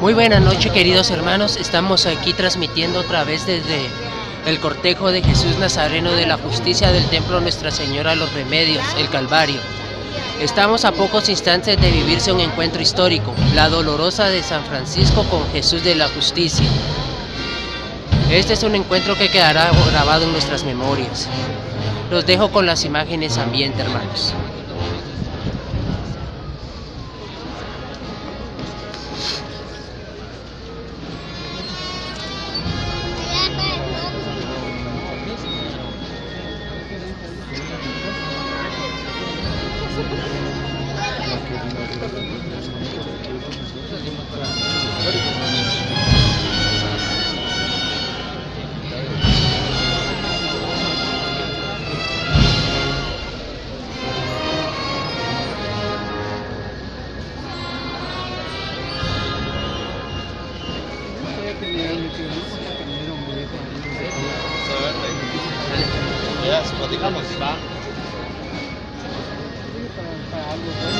Muy buena noche queridos hermanos, estamos aquí transmitiendo otra vez desde el cortejo de Jesús Nazareno de la Justicia del Templo Nuestra Señora Los Remedios, el Calvario. Estamos a pocos instantes de vivirse un encuentro histórico, la dolorosa de San Francisco con Jesús de la Justicia. Este es un encuentro que quedará grabado en nuestras memorias. Los dejo con las imágenes ambiente, hermanos. Yes, pode começar. all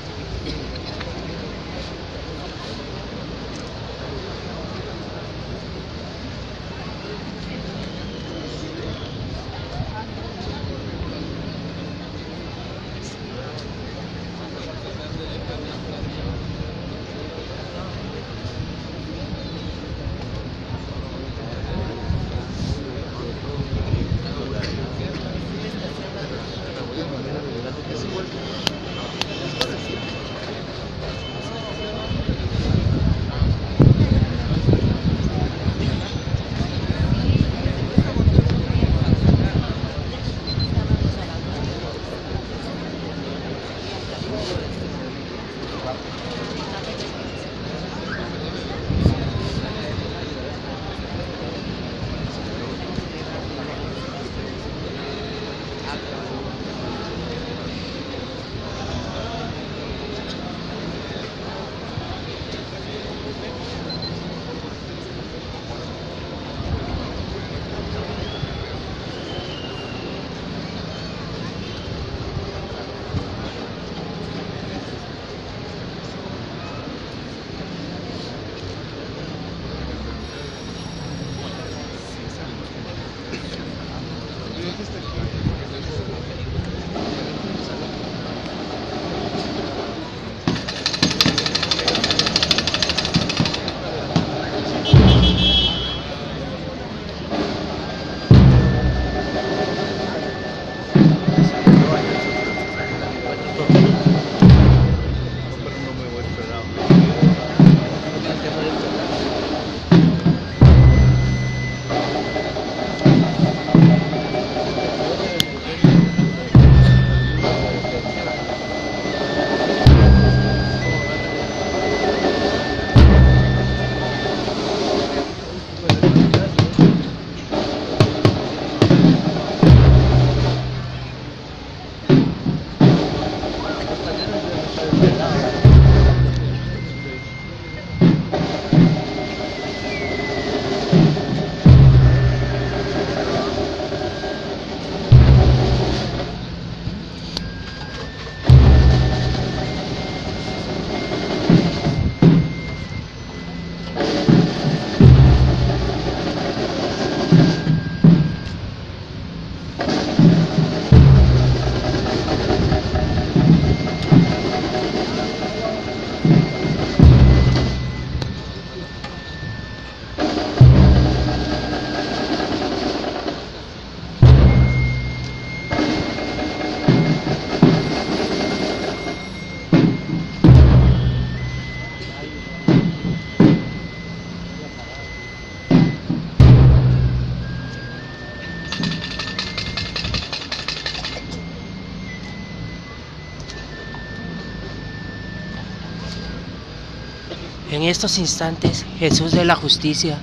En estos instantes, Jesús de la Justicia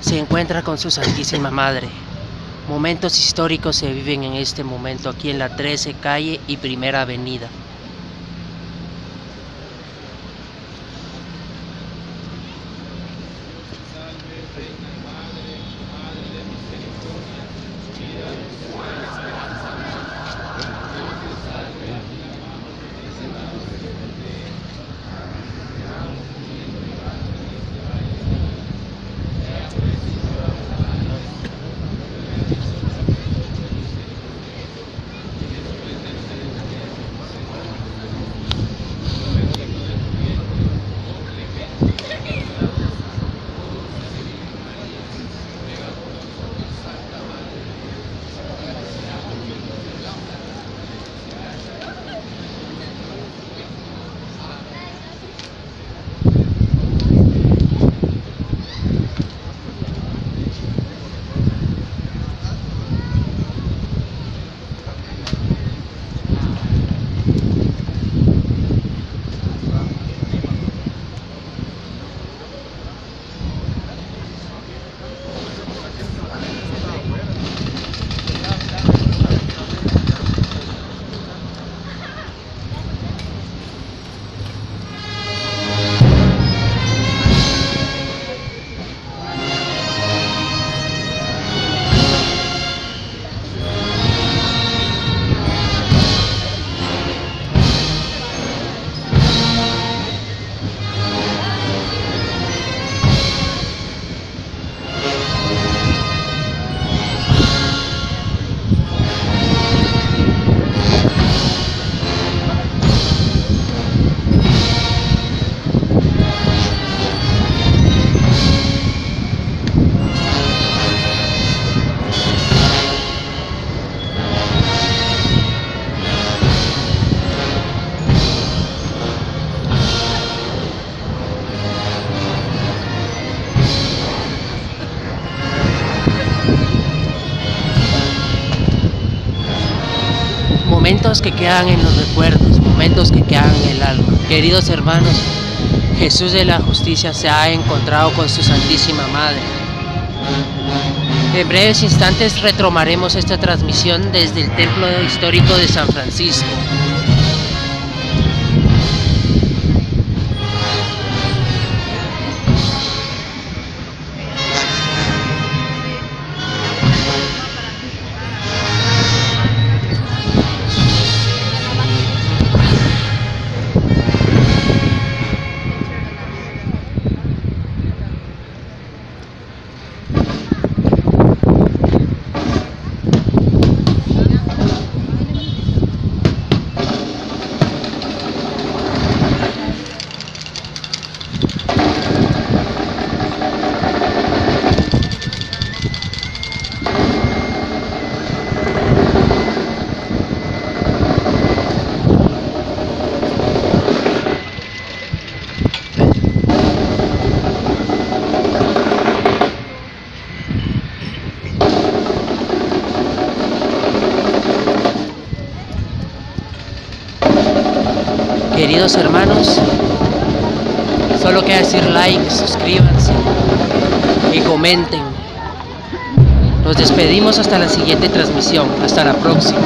se encuentra con su Santísima Madre. Momentos históricos se viven en este momento aquí en la 13 calle y Primera Avenida. Momentos que quedan en los recuerdos, momentos que quedan en el alma. Queridos hermanos, Jesús de la Justicia se ha encontrado con su Santísima Madre. En breves instantes retomaremos esta transmisión desde el Templo Histórico de San Francisco. Queridos hermanos, solo queda decir like, suscríbanse y comenten. Nos despedimos hasta la siguiente transmisión. Hasta la próxima.